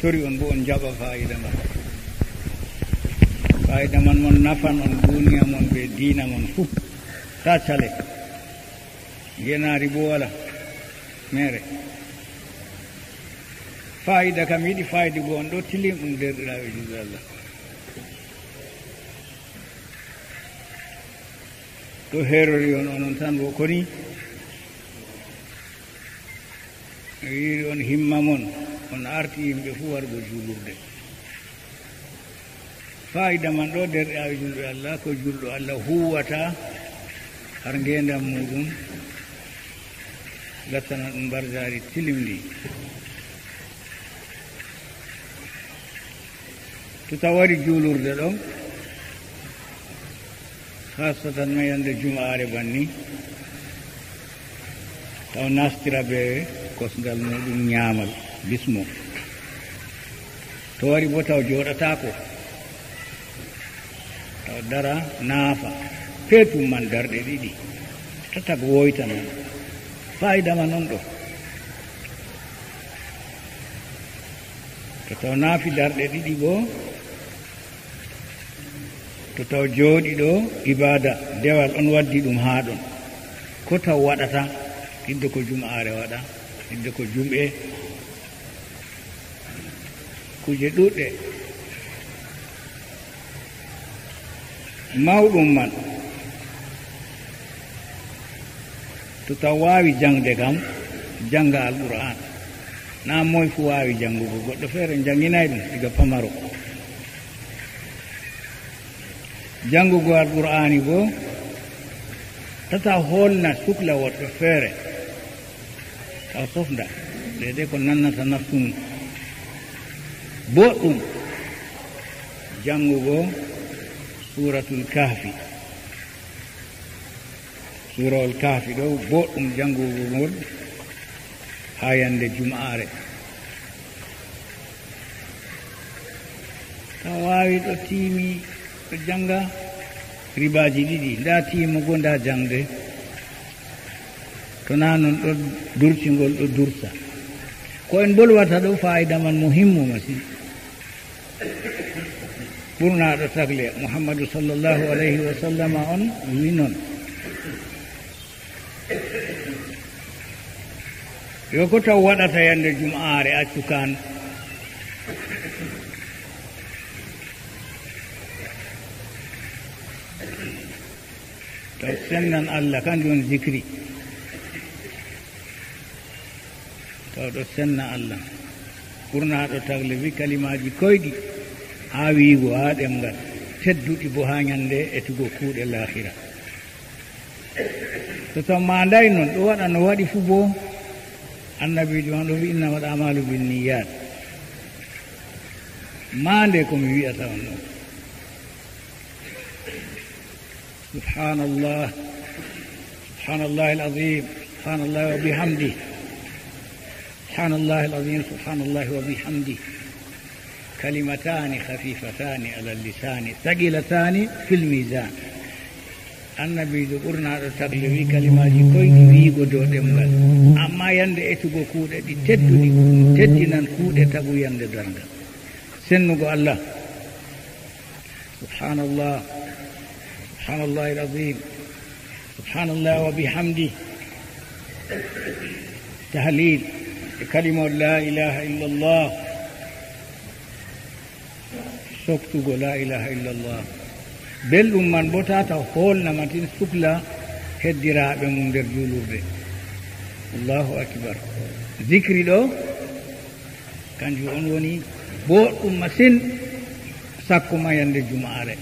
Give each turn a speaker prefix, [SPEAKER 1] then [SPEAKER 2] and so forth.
[SPEAKER 1] tori on bo on jaɓa fayida man. Fayida mon nafan on duniya mon ɓe diina mon fuu ta cale genaari bo wala mere fayida kam yiɗi fayidi go on ɗo tilim ɗum derɗiraɓe juɗe allah ɗo herori on onon tan bo koni. On himma mon on arti yimɓe fuu wargo juulurde fayida man ɗo derɗe awi julɗo allah ko julɗo allah huwata har ngendam muɗum. Gattana ɗum mbardaari tilimndi. To taw wari juulurde ɗon hasatan mayande jumaare banni taw nastira be kosngal muɗum ñaamal. Bismo. To wari bo taw jooɗatako taw dara naafa. Peetum man darɗe ɗiɗi tatag woyta non fayida ma noon ɗo to taw naafi darɗe ɗiɗi bo. To taw jooɗi ɗo ibada. Dewal on waddi ɗum haa ɗon ko taw waɗata hidde ko jumaare waɗa hidde ko jumɓe kuje ɗuɗɗe mawɗum man to taw waawi jangde kam janga alqur'an. Na moye fu waawi jangugo goɗɗo feere janginayi ɗum diga pamaro jangugo alqur'ani bo tata holna sukla woɗɗo feere taw sofda dede ko nannata naftum boɗɗum. Janngugo suratul kahfi. Surawol kahfi ɗo boɗɗum janngugo ngol haa yannde jum'aare. Tan waawi ɗo tiimi ɗo jannga ribaji ɗiɗi. Nda tiimago nda jangde to na noon ɗo durtingol ɗo dursa ko en bolwata ɗo fayida man muhimmu masine masin. पूर्णार्थ लागले मोहम्मद सल्लल्लाहु अलैहि वसल्लम ऑन मिनन lokutan waɗata yadda juma'are a cukan tausen nan allah kan jon zikiri tausen nan allah ɓurnaɗo tagle wi kalimaji koyɗi ha wiigo ha ɗemgal tedduɗi bo ha ñande etugo kuuɗe lahira so taw ma nday noon ɗo waɗa no waɗi fuu bo annabijo on ɗo wi innama ɗa malu bin niyat mande komi wiyata on ɗo سبحان الله سبحان الله العظيم سبحان الله وبحمده سبحان الله العظيم سبحان الله وبحمده. كلمتان خفيفتان على اللسان ثقيلتان في الميزان. أن بيذكرنا تقلب كلمة كوي كوي جو دمبل أما يند إتو كود دي تدو دي تدين أن كود تبو يند درنگ سنو الله. سبحان الله سبحان الله العظيم. سبحان الله وبحمده. تهليل. e kalimol la ilaha illallah. Softugo la ilaha illallah. Belɗum man bo tata hoolnama tin sukla heddiraɓe mum nder julurde. Allahu akbar. Zicri ɗo kanjum on woni boɗɗum masin sakko ma yande jumaare.